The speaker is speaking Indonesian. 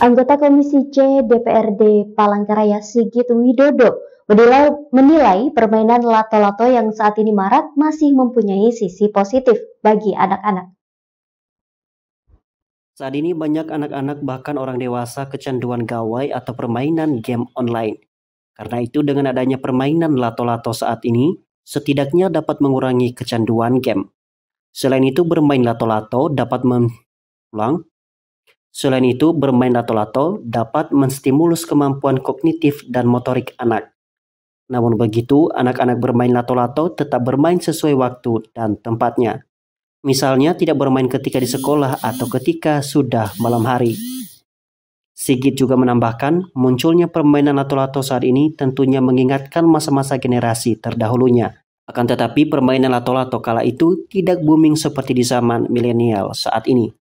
Anggota Komisi C DPRD Palangkaraya Sigit Widodo menilai, menilai permainan lato-lato yang saat ini marak masih mempunyai sisi positif bagi anak-anak. Saat ini banyak anak-anak bahkan orang dewasa kecanduan gawai atau permainan game online. Karena itu dengan adanya permainan lato-lato saat ini, setidaknya dapat mengurangi kecanduan game. Selain itu bermain lato-lato dapat mengulang Selain itu, bermain lato-lato dapat menstimulus kemampuan kognitif dan motorik anak. Namun begitu, anak-anak bermain lato-lato tetap bermain sesuai waktu dan tempatnya. Misalnya tidak bermain ketika di sekolah atau ketika sudah malam hari. Sigit juga menambahkan, munculnya permainan lato-lato saat ini tentunya mengingatkan masa-masa generasi terdahulunya. Akan tetapi permainan lato-lato kala itu tidak booming seperti di zaman milenial saat ini.